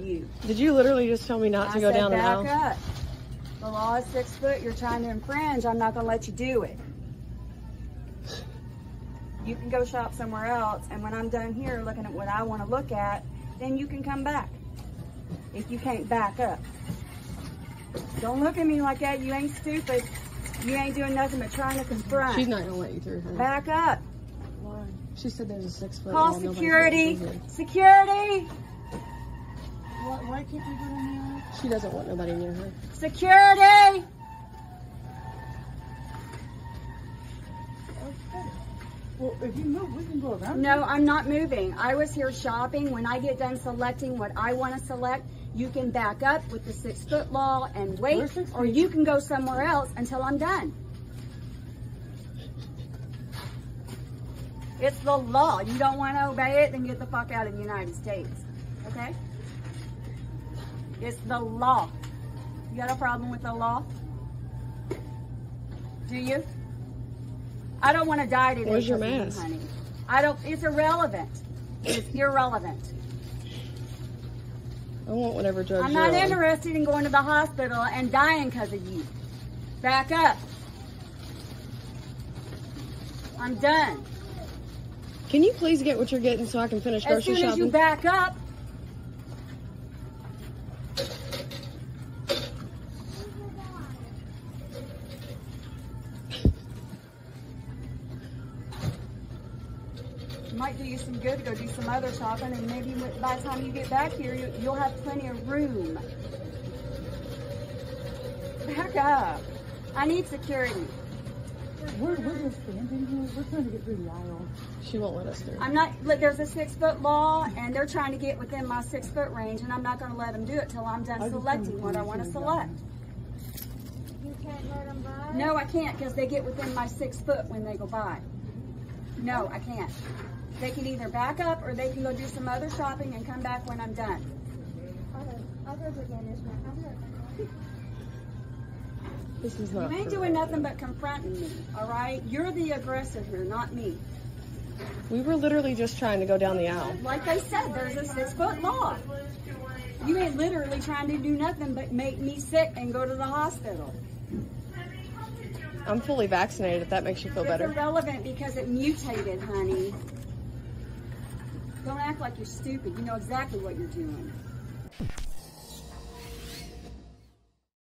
You. Did you literally just tell me not to go said down an back aisle? up. The law is six foot. You're trying to infringe. I'm not going to let you do it. You can go shop somewhere else, and when I'm done here looking at what I want to look at, then you can come back. If you can't back up. Don't look at me like that. You ain't stupid. You ain't doing nothing but trying to confront. She's not gonna let you through. Honey. Back up. Why? She said there's a six foot. Call wall, security. Security. Why, why can't we go in there? in. She doesn't want nobody near her. Security. Well, if you move, we can go around. No, I'm not moving. I was here shopping. When I get done selecting what I want to select, you can back up with the six foot law and wait, or you can go somewhere else until I'm done. It's the law. You don't want to obey it, then get the fuck out of the United States. Okay? It's the law. You got a problem with the law? Do you? I don't want to die today. Where's your because of you, mask? honey. I don't. It's irrelevant. It's irrelevant. I want whatever drugs I'm not interested in going to the hospital and dying because of you. Back up. I'm done. Can you please get what you're getting so I can finish As grocery soon as shopping? you back up, might do you some good to go do some other shopping, and maybe by the time you get back here, you, you'll have plenty of room. Back up. I need security. We're, we're just standing here. We're trying to get through the aisle. she won't let us through. I'm not, look, there's a six foot law and they're trying to get within my six foot range and I'm not gonna let them do it till I'm done I selecting what I wanna select. You can't let them buy? No, I can't because they get within my six foot when they go by. No, I can't. They can either back up or they can go do some other shopping and come back when I'm done. I'll go get this one. I'll go. This is You ain't doing nothing but confronting me, all right? You're the aggressor here, not me. We were literally just trying to go down the aisle. Like they said, there's a six foot law. You ain't literally trying to do nothing but make me sick and go to the hospital. I'm fully vaccinated. If that makes you feel It's better. irrelevant because it mutated, honey. Don't act like you're stupid. You know exactly what you're doing.